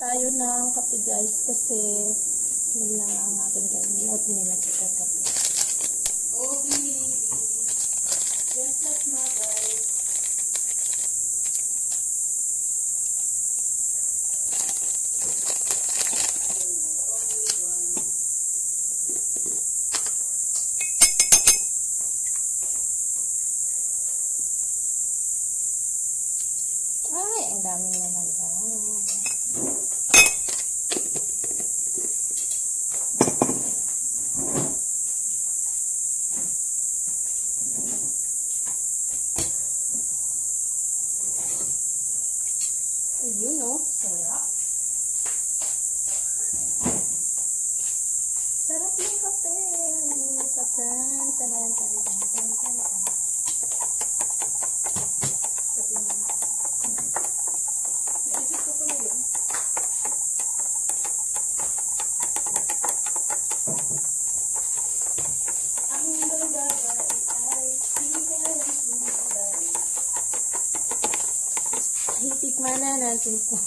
Tayo ng kape guys kasi yun lang ang aking kainin. At saka kape. Oh, baby. Just like my guys. Ay, ang daming naman guys. Ayun oh, sarap. Sarap yung kape. Tatan, tanan, tanan, tanan, tanan. Kape mo. Naisip ko pala yun. Ang bagay ay hindi sumulay. Hitikman na natin kung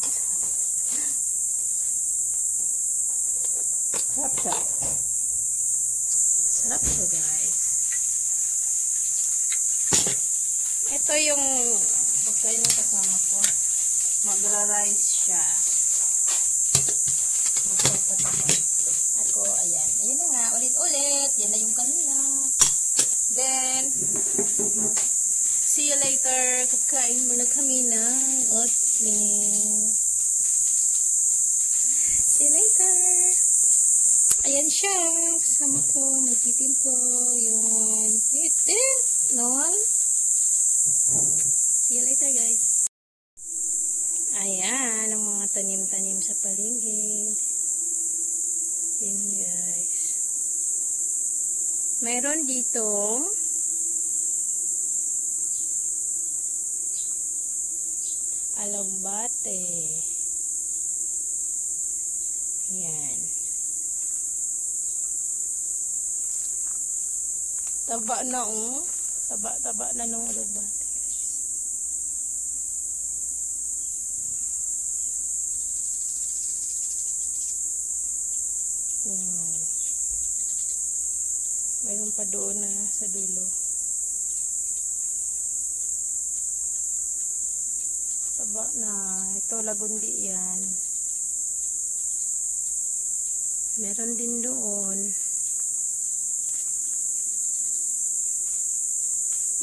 Sarap siya. Sarap siya, guys. Ito yung pagkain ng kasama ko. Magra-rice siya. Ako, ayan. Ayan na nga, ulit-ulit. Yan na yung kanina. Then, see you later. Kakain muna kami ng oatmeal. See you later. Ayan siya. Kasama ko. Magtitimpo. Yun. Titin. Noel. See you later, guys. Ayan. Ang mga tanim-tanim sa paligid. Yun, guys. Mayroon dito alagbate. Yan. Taba na oh. Taba-taba na nung alagbate. Hmm. Mayroon pa doon na sa dulo. Taba na. Ito, lagundi yan. Meron din doon.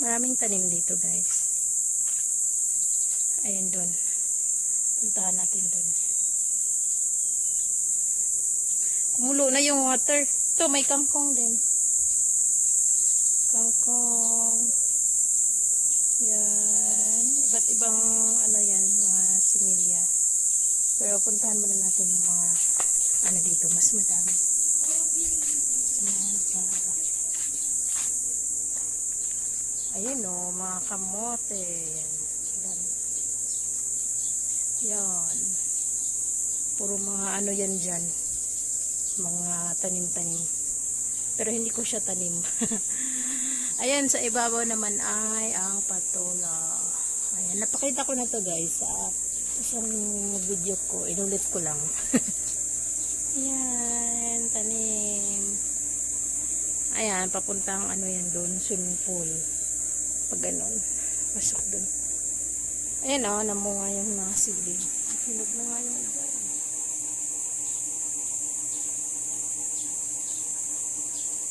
Maraming tanim dito, guys. Ayan doon. Puntahan natin doon. Kumulo na yung water. Ito, may kangkong din. Kangkong. Yan. Iba't ibang ano yan, mga similya. Pero puntahan muna natin yung mga ano dito, mas madami. Yan. Ayun o, mga kamote. Yan. Puro mga ano yan dyan. Mga tanim-tanim. Pero hindi ko siya tanim. Ayan, sa ibabaw naman ay ang patola. Ayan, napakita ko na to guys sa isang video ko. Inulit ko lang. Ayan, tanim. Ayan, papuntang ano yan doon, swimming pool. Pag ganon, pasok doon. Ayan o, oh, namunga yung mga sili. Hinog na nga yung iba.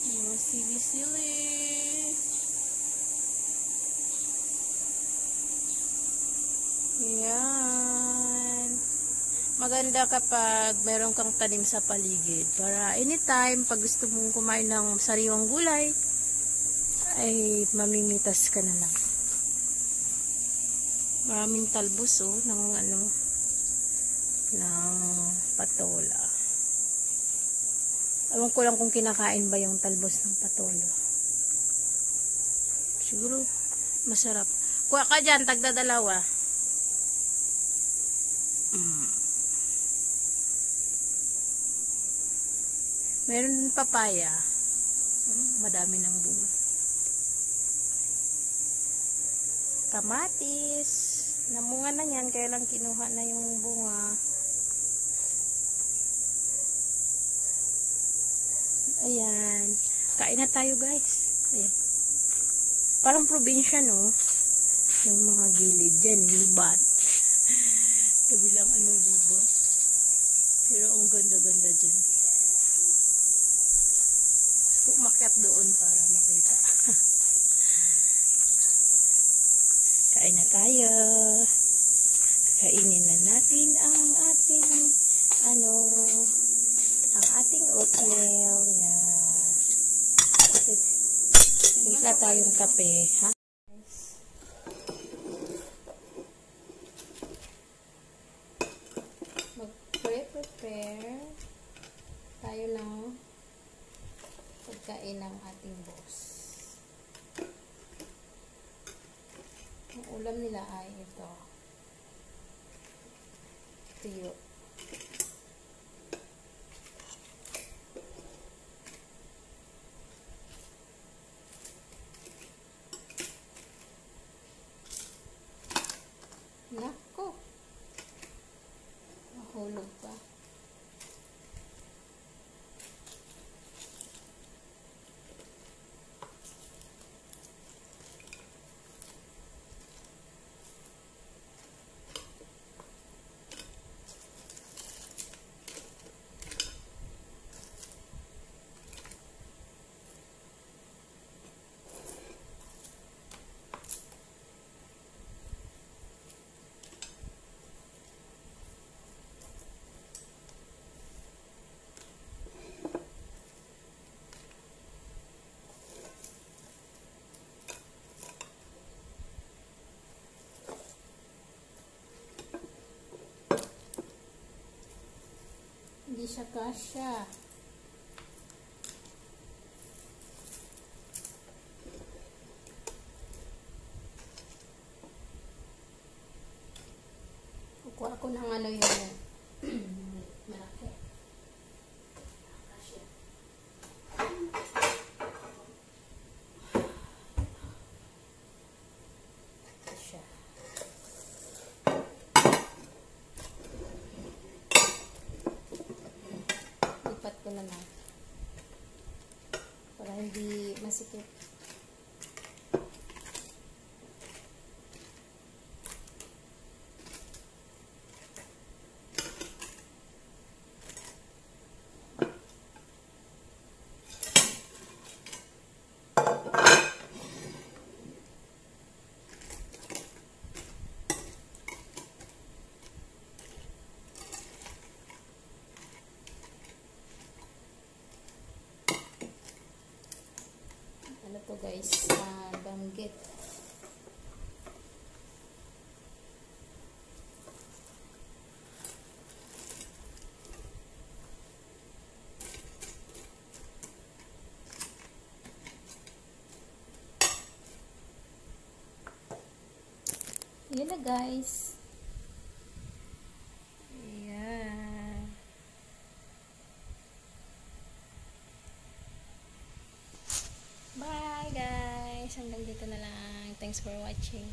Mga sili-sili. Yan. Maganda kapag meron kang tanim sa paligid. Para anytime, pag gusto mong kumain ng sariwang gulay, ay mamimitas ka na lang. Maraming talbos oh, ng ano, ng patola. Ewan ko lang kung kinakain ba yung talbos ng patola. Siguro, masarap. Kuha ka dyan, tagdadalawa. Mm. Meron papaya. Madami ng bunga. kamatis. Namunga na yan kaya lang kinuha na yung bunga. Ayan. Kain na tayo guys. Ayan. Parang probinsya no? Yung mga gilid dyan libat. Kabilang ano libat. Pero ang ganda-ganda dyan. Umakyat doon para makita. Kain na tayo. Kainin na natin ang ating ano ang ating oatmeal. Yan. Timpla tayong kape. Ha? Mag-prepare tayo ng pagkain ng ating boss. Ulam nila ay ito. Tuyo. Nako. Nahulog pa. Siya kasya. Kukuha ko ng ano yung malaki. Kasya. Kasya. Lipat ko na lang. Para hindi masikip. Ano to guys? Uh, banggit. Yan na guys. Ayan. Bye guys! Hanggang dito na lang. Thanks for watching.